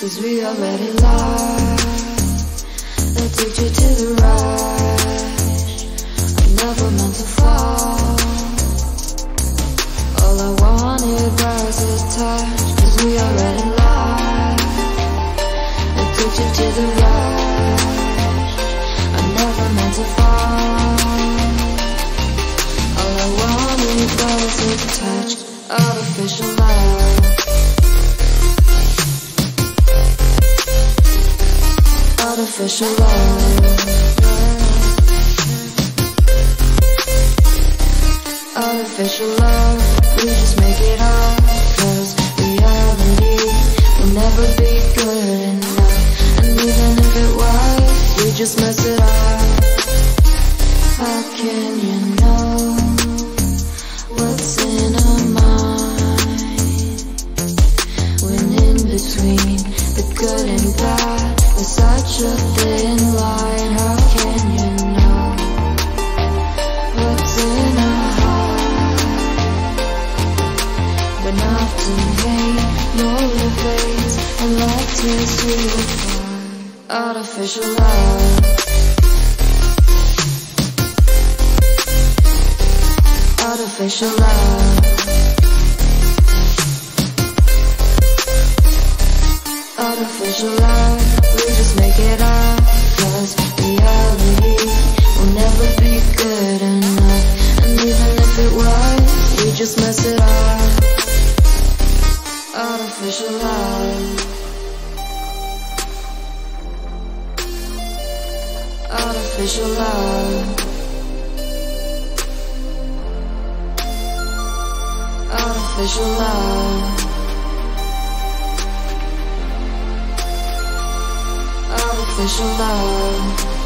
Cause we already lost Addicted to the rush. I never meant to fall. All I wanted was a touch Cause we already lost Addicted to the rush. I never meant to fall. All I wanted was a touch Artificial love Artificial love Artificial love We just make it up Cause will never be good enough. And even if it was We just mess it up. How can you There's such a thin line How can you know What's in our love tears Artificial love. Artificial love. Artificial love just mess it up. Artificial love. Artificial love. Artificial love. Artificial love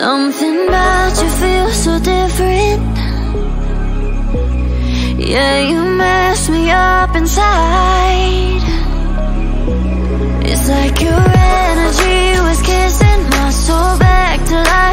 Something about you feels so different. Yeah, you mess me up inside. It's like your energy was kissing my soul back to life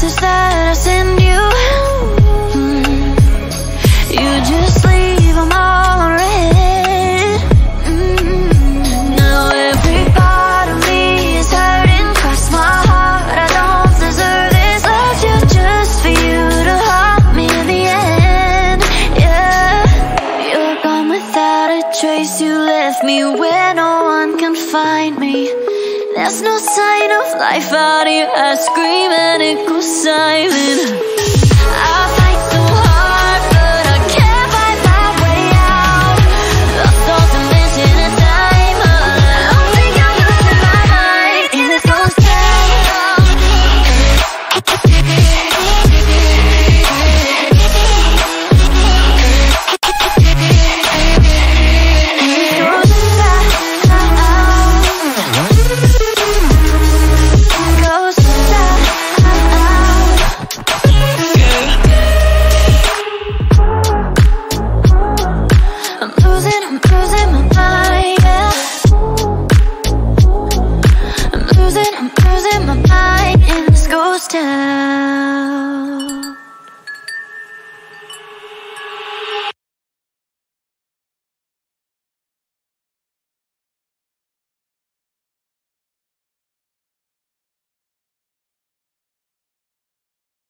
message that I send you. You just leave all unread mm. Now every part of me is hurting. Cross my heart, I don't deserve this. Love just for you to haunt me in the end. Yeah, you're gone without a trace. You left me where no one can find me. There's no I found you, I scream and it goes silent. I losing my mind in this ghost town.